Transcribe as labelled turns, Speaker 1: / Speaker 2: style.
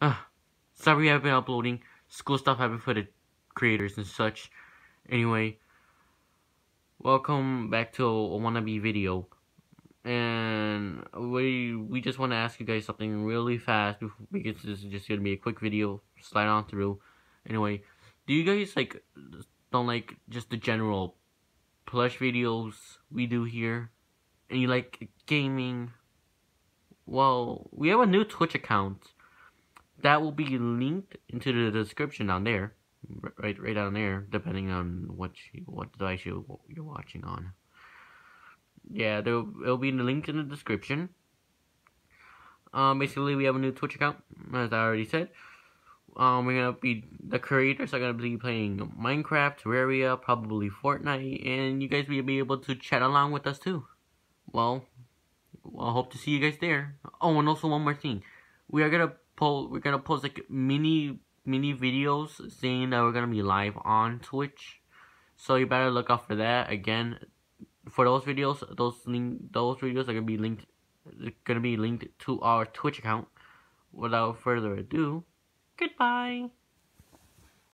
Speaker 1: uh, sorry I've been uploading. School stuff been for the creators and such. Anyway, welcome back to a, wannabe video. And we we just want to ask you guys something really fast because this is just gonna be a quick video. Slide on through. Anyway, do you guys like don't like just the general plush videos we do here? And you like gaming? Well, we have a new Twitch account that will be linked into the description down there, right, right down there, depending on what you, what device you, you're watching on. Yeah, there it'll be linked in the description. Um, basically, we have a new Twitch account, as I already said. Um, we're gonna be the creators are gonna be playing Minecraft, Terraria, probably Fortnite, and you guys will be able to chat along with us too. Well, I hope to see you guys there. Oh, and also one more thing, we are gonna pull, we're gonna post like mini mini videos saying that we're gonna be live on Twitch, so you better look out for that. Again, for those videos, those link, those videos are gonna be linked, gonna be linked to our Twitch account. Without further ado, goodbye.